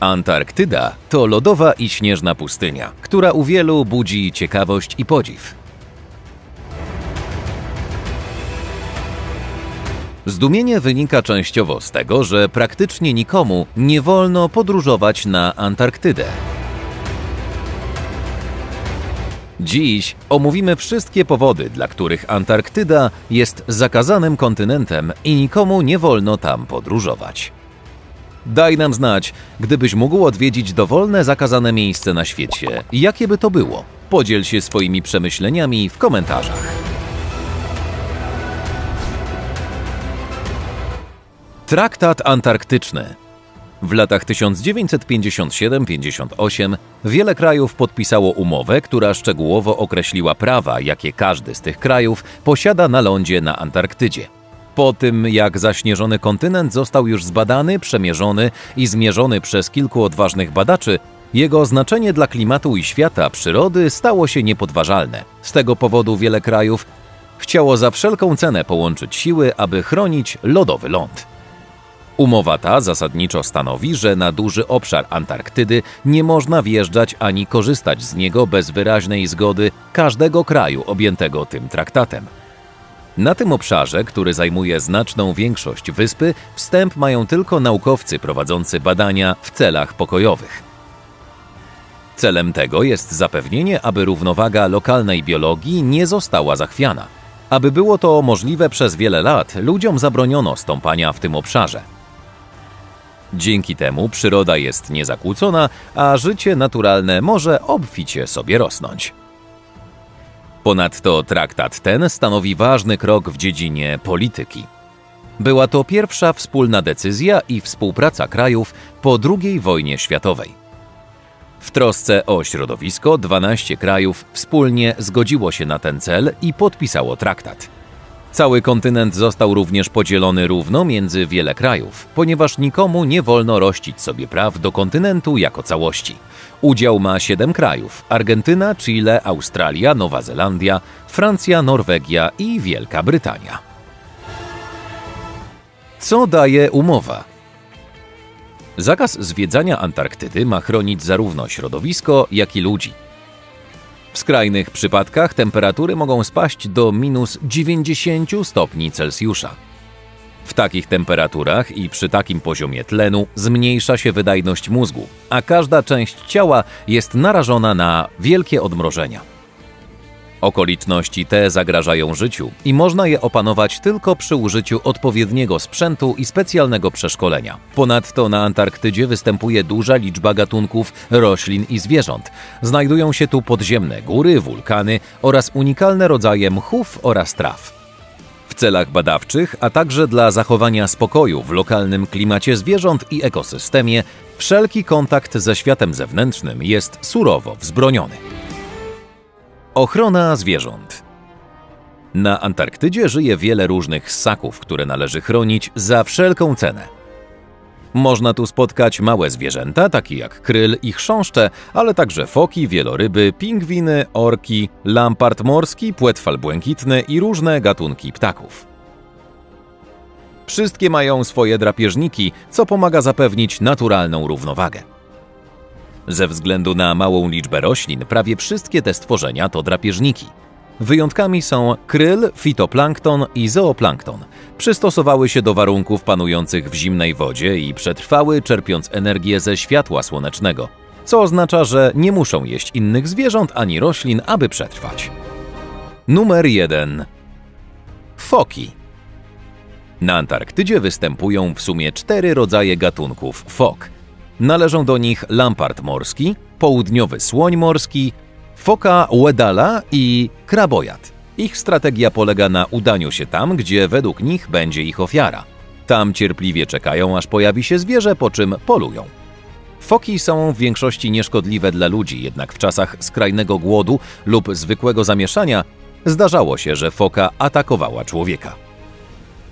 Antarktyda to lodowa i śnieżna pustynia, która u wielu budzi ciekawość i podziw. Zdumienie wynika częściowo z tego, że praktycznie nikomu nie wolno podróżować na Antarktydę. Dziś omówimy wszystkie powody, dla których Antarktyda jest zakazanym kontynentem i nikomu nie wolno tam podróżować. Daj nam znać, gdybyś mógł odwiedzić dowolne zakazane miejsce na świecie, jakie by to było. Podziel się swoimi przemyśleniami w komentarzach. Traktat Antarktyczny w latach 1957-58 wiele krajów podpisało umowę, która szczegółowo określiła prawa, jakie każdy z tych krajów posiada na lądzie na Antarktydzie. Po tym, jak zaśnieżony kontynent został już zbadany, przemierzony i zmierzony przez kilku odważnych badaczy, jego znaczenie dla klimatu i świata przyrody stało się niepodważalne. Z tego powodu wiele krajów chciało za wszelką cenę połączyć siły, aby chronić lodowy ląd. Umowa ta zasadniczo stanowi, że na duży obszar Antarktydy nie można wjeżdżać ani korzystać z niego bez wyraźnej zgody każdego kraju objętego tym traktatem. Na tym obszarze, który zajmuje znaczną większość wyspy, wstęp mają tylko naukowcy prowadzący badania w celach pokojowych. Celem tego jest zapewnienie, aby równowaga lokalnej biologii nie została zachwiana. Aby było to możliwe przez wiele lat, ludziom zabroniono stąpania w tym obszarze. Dzięki temu przyroda jest niezakłócona, a życie naturalne może obficie sobie rosnąć. Ponadto traktat ten stanowi ważny krok w dziedzinie polityki. Była to pierwsza wspólna decyzja i współpraca krajów po II wojnie światowej. W trosce o środowisko 12 krajów wspólnie zgodziło się na ten cel i podpisało traktat. Cały kontynent został również podzielony równo między wiele krajów, ponieważ nikomu nie wolno rościć sobie praw do kontynentu jako całości. Udział ma siedem krajów: Argentyna, Chile, Australia, Nowa Zelandia, Francja, Norwegia i Wielka Brytania. Co daje umowa? Zakaz zwiedzania Antarktydy ma chronić zarówno środowisko, jak i ludzi. W skrajnych przypadkach temperatury mogą spaść do minus 90 stopni Celsjusza. W takich temperaturach i przy takim poziomie tlenu zmniejsza się wydajność mózgu, a każda część ciała jest narażona na wielkie odmrożenia. Okoliczności te zagrażają życiu i można je opanować tylko przy użyciu odpowiedniego sprzętu i specjalnego przeszkolenia. Ponadto na Antarktydzie występuje duża liczba gatunków roślin i zwierząt. Znajdują się tu podziemne góry, wulkany oraz unikalne rodzaje mchów oraz traw. W celach badawczych, a także dla zachowania spokoju w lokalnym klimacie zwierząt i ekosystemie, wszelki kontakt ze światem zewnętrznym jest surowo wzbroniony. Ochrona zwierząt. Na Antarktydzie żyje wiele różnych ssaków, które należy chronić za wszelką cenę. Można tu spotkać małe zwierzęta, takie jak kryl i chrząszcze, ale także foki, wieloryby, pingwiny, orki, lampart morski, płetwal błękitny i różne gatunki ptaków. Wszystkie mają swoje drapieżniki, co pomaga zapewnić naturalną równowagę. Ze względu na małą liczbę roślin, prawie wszystkie te stworzenia to drapieżniki. Wyjątkami są kryl, fitoplankton i zooplankton. Przystosowały się do warunków panujących w zimnej wodzie i przetrwały, czerpiąc energię ze światła słonecznego, co oznacza, że nie muszą jeść innych zwierząt ani roślin, aby przetrwać. Numer 1. Foki. Na Antarktydzie występują w sumie cztery rodzaje gatunków fok – Należą do nich lampart morski, południowy słoń morski, foka łedala i krabojad. Ich strategia polega na udaniu się tam, gdzie według nich będzie ich ofiara. Tam cierpliwie czekają, aż pojawi się zwierzę, po czym polują. Foki są w większości nieszkodliwe dla ludzi, jednak w czasach skrajnego głodu lub zwykłego zamieszania zdarzało się, że foka atakowała człowieka.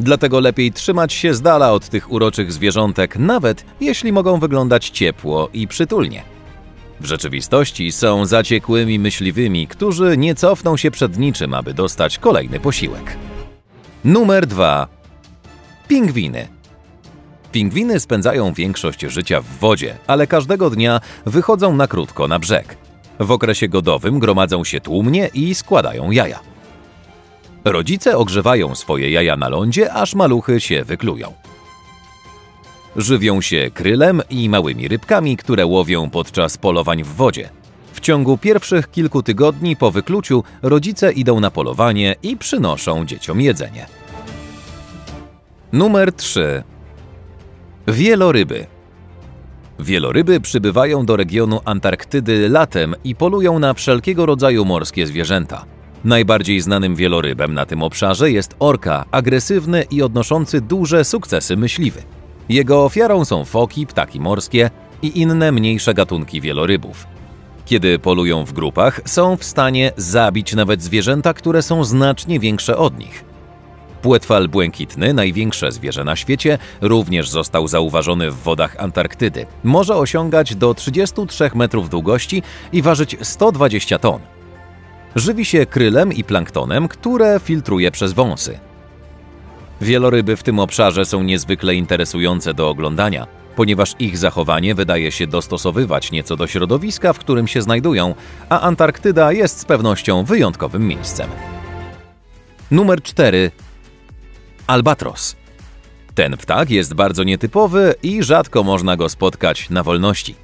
Dlatego lepiej trzymać się z dala od tych uroczych zwierzątek, nawet jeśli mogą wyglądać ciepło i przytulnie. W rzeczywistości są zaciekłymi myśliwymi, którzy nie cofną się przed niczym, aby dostać kolejny posiłek. Numer 2. Pingwiny. Pingwiny spędzają większość życia w wodzie, ale każdego dnia wychodzą na krótko na brzeg. W okresie godowym gromadzą się tłumnie i składają jaja. Rodzice ogrzewają swoje jaja na lądzie, aż maluchy się wyklują. Żywią się krylem i małymi rybkami, które łowią podczas polowań w wodzie. W ciągu pierwszych kilku tygodni po wykluciu rodzice idą na polowanie i przynoszą dzieciom jedzenie. Numer 3. Wieloryby. Wieloryby przybywają do regionu Antarktydy latem i polują na wszelkiego rodzaju morskie zwierzęta. Najbardziej znanym wielorybem na tym obszarze jest orka, agresywny i odnoszący duże sukcesy myśliwy. Jego ofiarą są foki, ptaki morskie i inne mniejsze gatunki wielorybów. Kiedy polują w grupach, są w stanie zabić nawet zwierzęta, które są znacznie większe od nich. Płetwal błękitny, największe zwierzę na świecie, również został zauważony w wodach Antarktydy. Może osiągać do 33 metrów długości i ważyć 120 ton. Żywi się krylem i planktonem, które filtruje przez wąsy. Wieloryby w tym obszarze są niezwykle interesujące do oglądania, ponieważ ich zachowanie wydaje się dostosowywać nieco do środowiska, w którym się znajdują, a Antarktyda jest z pewnością wyjątkowym miejscem. Numer 4. Albatros. Ten ptak jest bardzo nietypowy i rzadko można go spotkać na wolności.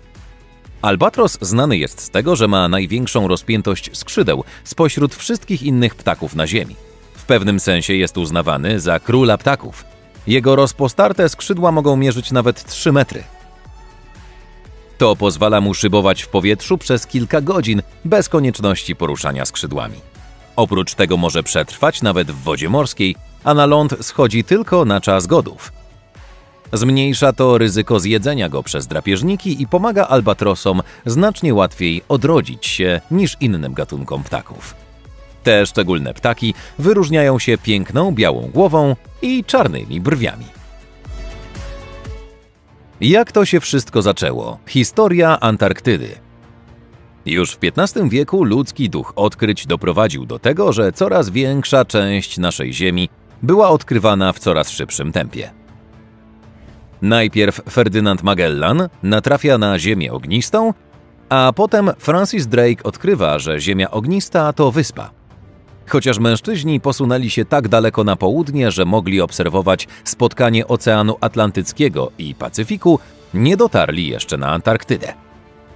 Albatros znany jest z tego, że ma największą rozpiętość skrzydeł spośród wszystkich innych ptaków na Ziemi. W pewnym sensie jest uznawany za króla ptaków. Jego rozpostarte skrzydła mogą mierzyć nawet 3 metry. To pozwala mu szybować w powietrzu przez kilka godzin bez konieczności poruszania skrzydłami. Oprócz tego może przetrwać nawet w wodzie morskiej, a na ląd schodzi tylko na czas godów. Zmniejsza to ryzyko zjedzenia go przez drapieżniki i pomaga albatrosom znacznie łatwiej odrodzić się niż innym gatunkom ptaków. Te szczególne ptaki wyróżniają się piękną białą głową i czarnymi brwiami. Jak to się wszystko zaczęło? Historia Antarktydy. Już w XV wieku ludzki duch odkryć doprowadził do tego, że coraz większa część naszej Ziemi była odkrywana w coraz szybszym tempie. Najpierw Ferdynand Magellan natrafia na Ziemię ognistą, a potem Francis Drake odkrywa, że Ziemia ognista to wyspa. Chociaż mężczyźni posunęli się tak daleko na południe, że mogli obserwować spotkanie Oceanu Atlantyckiego i Pacyfiku, nie dotarli jeszcze na Antarktydę.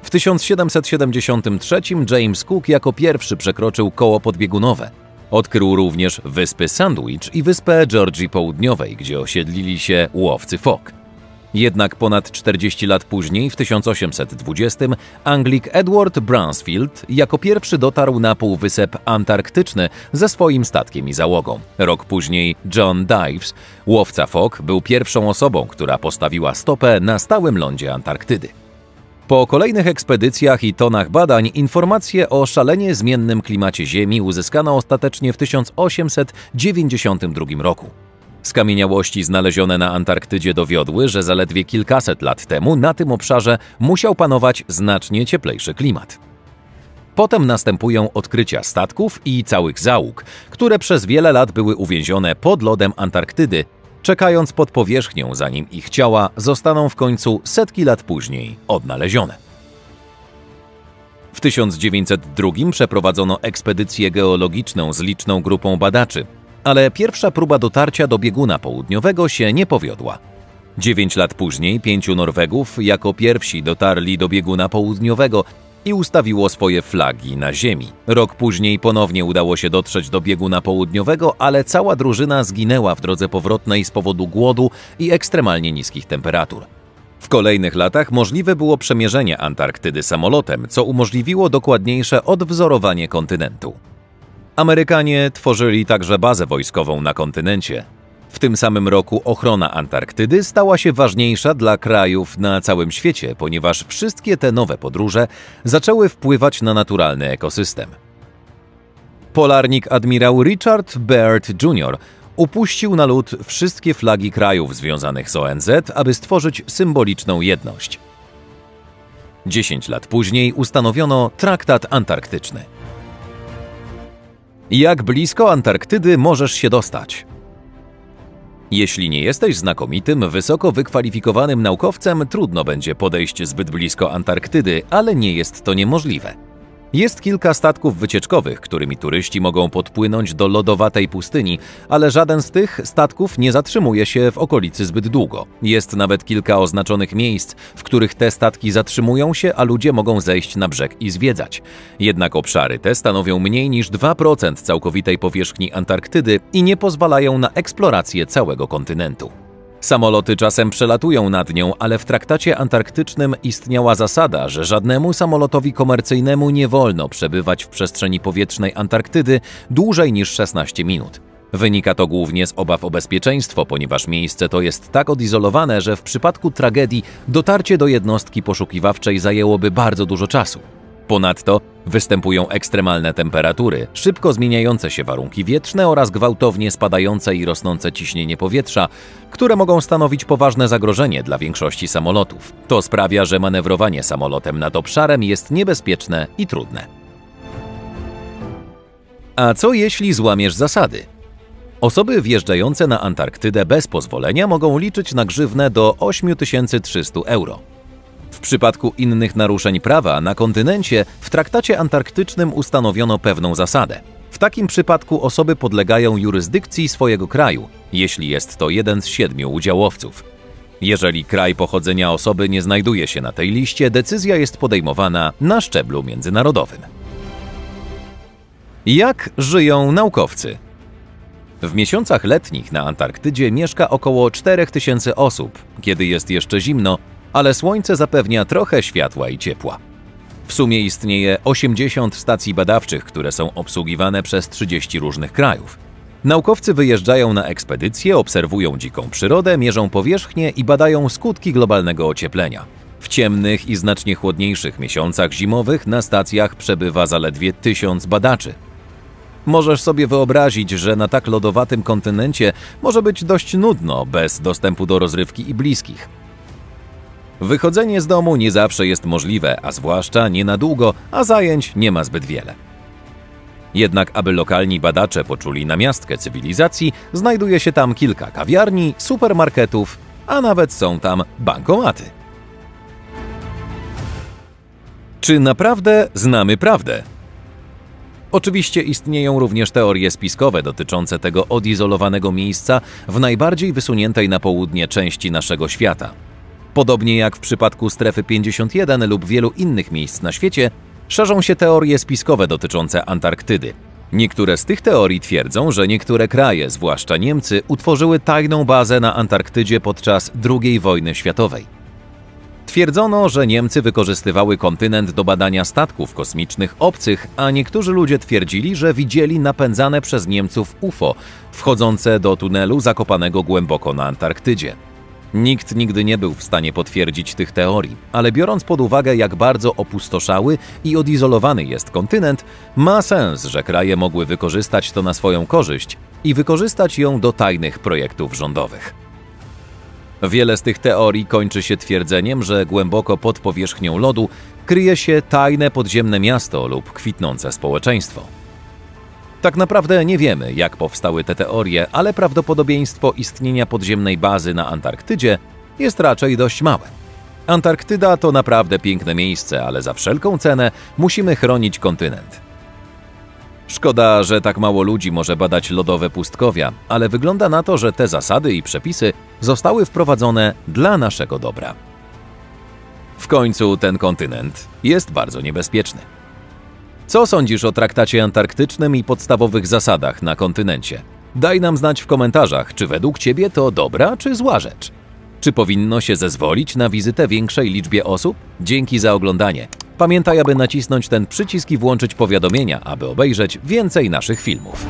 W 1773 James Cook jako pierwszy przekroczył koło podbiegunowe. Odkrył również wyspy Sandwich i wyspę Georgii Południowej, gdzie osiedlili się łowcy fok. Jednak ponad 40 lat później, w 1820, Anglik Edward Bransfield jako pierwszy dotarł na Półwysep Antarktyczny ze swoim statkiem i załogą. Rok później John Dives, łowca fok, był pierwszą osobą, która postawiła stopę na stałym lądzie Antarktydy. Po kolejnych ekspedycjach i tonach badań informacje o szalenie zmiennym klimacie Ziemi uzyskano ostatecznie w 1892 roku. Skamieniałości znalezione na Antarktydzie dowiodły, że zaledwie kilkaset lat temu na tym obszarze musiał panować znacznie cieplejszy klimat. Potem następują odkrycia statków i całych załóg, które przez wiele lat były uwięzione pod lodem Antarktydy, czekając pod powierzchnią, zanim ich ciała zostaną w końcu setki lat później odnalezione. W 1902 przeprowadzono ekspedycję geologiczną z liczną grupą badaczy, ale pierwsza próba dotarcia do bieguna południowego się nie powiodła. Dziewięć lat później pięciu Norwegów jako pierwsi dotarli do bieguna południowego i ustawiło swoje flagi na ziemi. Rok później ponownie udało się dotrzeć do bieguna południowego, ale cała drużyna zginęła w drodze powrotnej z powodu głodu i ekstremalnie niskich temperatur. W kolejnych latach możliwe było przemierzenie Antarktydy samolotem, co umożliwiło dokładniejsze odwzorowanie kontynentu. Amerykanie tworzyli także bazę wojskową na kontynencie. W tym samym roku ochrona Antarktydy stała się ważniejsza dla krajów na całym świecie, ponieważ wszystkie te nowe podróże zaczęły wpływać na naturalny ekosystem. Polarnik admirał Richard Baird Jr. upuścił na lód wszystkie flagi krajów związanych z ONZ, aby stworzyć symboliczną jedność. Dziesięć lat później ustanowiono Traktat Antarktyczny. Jak blisko Antarktydy możesz się dostać? Jeśli nie jesteś znakomitym, wysoko wykwalifikowanym naukowcem, trudno będzie podejść zbyt blisko Antarktydy, ale nie jest to niemożliwe. Jest kilka statków wycieczkowych, którymi turyści mogą podpłynąć do lodowatej pustyni, ale żaden z tych statków nie zatrzymuje się w okolicy zbyt długo. Jest nawet kilka oznaczonych miejsc, w których te statki zatrzymują się, a ludzie mogą zejść na brzeg i zwiedzać. Jednak obszary te stanowią mniej niż 2% całkowitej powierzchni Antarktydy i nie pozwalają na eksplorację całego kontynentu. Samoloty czasem przelatują nad nią, ale w traktacie antarktycznym istniała zasada, że żadnemu samolotowi komercyjnemu nie wolno przebywać w przestrzeni powietrznej Antarktydy dłużej niż 16 minut. Wynika to głównie z obaw o bezpieczeństwo, ponieważ miejsce to jest tak odizolowane, że w przypadku tragedii dotarcie do jednostki poszukiwawczej zajęłoby bardzo dużo czasu. Ponadto występują ekstremalne temperatury, szybko zmieniające się warunki wietrzne oraz gwałtownie spadające i rosnące ciśnienie powietrza, które mogą stanowić poważne zagrożenie dla większości samolotów. To sprawia, że manewrowanie samolotem nad obszarem jest niebezpieczne i trudne. A co jeśli złamiesz zasady? Osoby wjeżdżające na Antarktydę bez pozwolenia mogą liczyć na grzywnę do 8300 euro. W przypadku innych naruszeń prawa na kontynencie w traktacie antarktycznym ustanowiono pewną zasadę. W takim przypadku osoby podlegają jurysdykcji swojego kraju, jeśli jest to jeden z siedmiu udziałowców. Jeżeli kraj pochodzenia osoby nie znajduje się na tej liście, decyzja jest podejmowana na szczeblu międzynarodowym. Jak żyją naukowcy? W miesiącach letnich na Antarktydzie mieszka około 4000 osób. Kiedy jest jeszcze zimno, ale słońce zapewnia trochę światła i ciepła. W sumie istnieje 80 stacji badawczych, które są obsługiwane przez 30 różnych krajów. Naukowcy wyjeżdżają na ekspedycje, obserwują dziką przyrodę, mierzą powierzchnię i badają skutki globalnego ocieplenia. W ciemnych i znacznie chłodniejszych miesiącach zimowych na stacjach przebywa zaledwie tysiąc badaczy. Możesz sobie wyobrazić, że na tak lodowatym kontynencie może być dość nudno bez dostępu do rozrywki i bliskich. Wychodzenie z domu nie zawsze jest możliwe, a zwłaszcza nie na długo, a zajęć nie ma zbyt wiele. Jednak aby lokalni badacze poczuli namiastkę cywilizacji, znajduje się tam kilka kawiarni, supermarketów, a nawet są tam bankomaty. Czy naprawdę znamy prawdę? Oczywiście istnieją również teorie spiskowe dotyczące tego odizolowanego miejsca w najbardziej wysuniętej na południe części naszego świata. Podobnie jak w przypadku strefy 51 lub wielu innych miejsc na świecie, szerzą się teorie spiskowe dotyczące Antarktydy. Niektóre z tych teorii twierdzą, że niektóre kraje, zwłaszcza Niemcy, utworzyły tajną bazę na Antarktydzie podczas II wojny światowej. Twierdzono, że Niemcy wykorzystywały kontynent do badania statków kosmicznych obcych, a niektórzy ludzie twierdzili, że widzieli napędzane przez Niemców UFO wchodzące do tunelu zakopanego głęboko na Antarktydzie. Nikt nigdy nie był w stanie potwierdzić tych teorii, ale biorąc pod uwagę, jak bardzo opustoszały i odizolowany jest kontynent, ma sens, że kraje mogły wykorzystać to na swoją korzyść i wykorzystać ją do tajnych projektów rządowych. Wiele z tych teorii kończy się twierdzeniem, że głęboko pod powierzchnią lodu kryje się tajne podziemne miasto lub kwitnące społeczeństwo. Tak naprawdę nie wiemy, jak powstały te teorie, ale prawdopodobieństwo istnienia podziemnej bazy na Antarktydzie jest raczej dość małe. Antarktyda to naprawdę piękne miejsce, ale za wszelką cenę musimy chronić kontynent. Szkoda, że tak mało ludzi może badać lodowe pustkowia, ale wygląda na to, że te zasady i przepisy zostały wprowadzone dla naszego dobra. W końcu ten kontynent jest bardzo niebezpieczny. Co sądzisz o traktacie antarktycznym i podstawowych zasadach na kontynencie? Daj nam znać w komentarzach, czy według Ciebie to dobra czy zła rzecz. Czy powinno się zezwolić na wizytę większej liczbie osób? Dzięki za oglądanie. Pamiętaj, aby nacisnąć ten przycisk i włączyć powiadomienia, aby obejrzeć więcej naszych filmów.